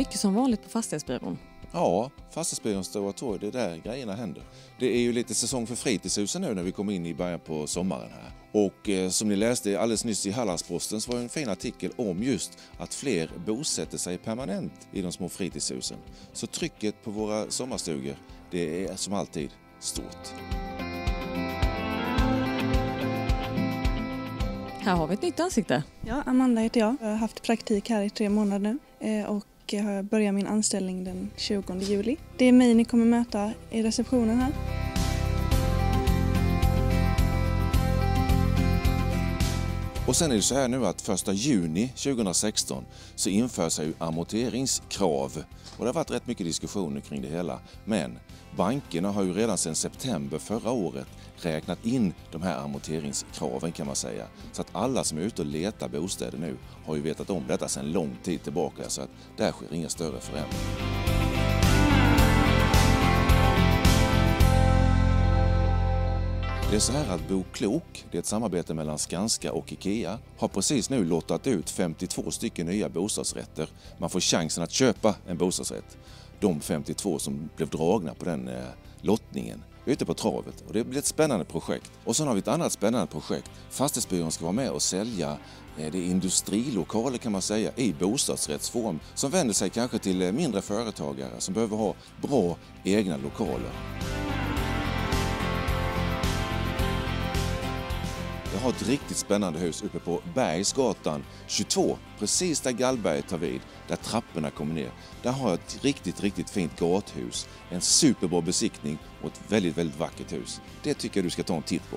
mycket som vanligt på Fastighetsbyrån. Ja, Fastighetsbyråns Stora torg, det är där grejerna händer. Det är ju lite säsong för fritidshusen nu när vi kommer in i början på sommaren här. Och eh, som ni läste alldeles nyss i Hallandsposten så var det en fin artikel om just att fler bosätter sig permanent i de små fritidshusen. Så trycket på våra sommarstugor, det är som alltid stort. Här har vi ett nytt ansikte. Ja, Amanda heter jag. Jag har haft praktik här i tre månader nu eh, och jag börjar min anställning den 20 juli. Det är mig ni kommer möta i receptionen här. Och sen är det så här nu att 1 juni 2016 så införs ju amorteringskrav. Och det har varit rätt mycket diskussioner kring det hela. Men bankerna har ju redan sedan september förra året räknat in de här amorteringskraven kan man säga. Så att alla som är ute och letar bostäder nu har ju vetat om detta sedan lång tid tillbaka så att där sker inga större förändringar. Det är så här att Bo Klok, det är ett samarbete mellan Skanska och IKEA, har precis nu lottat ut 52 stycken nya bostadsrätter. Man får chansen att köpa en bostadsrätt. De 52 som blev dragna på den eh, lottningen ute på travet och det blir ett spännande projekt. Och sen har vi ett annat spännande projekt. Fastighetsbyrån ska vara med och sälja eh, det är industrilokaler kan man säga i bostadsrättsform som vänder sig kanske till eh, mindre företagare som behöver ha bra egna lokaler. Jag har ett riktigt spännande hus uppe på Bergsgatan 22, precis där Gallberget tar vid, där trapporna kommer ner. Där har jag ett riktigt, riktigt fint gathus, en superbra besiktning och ett väldigt, väldigt vackert hus. Det tycker jag du ska ta en titt på.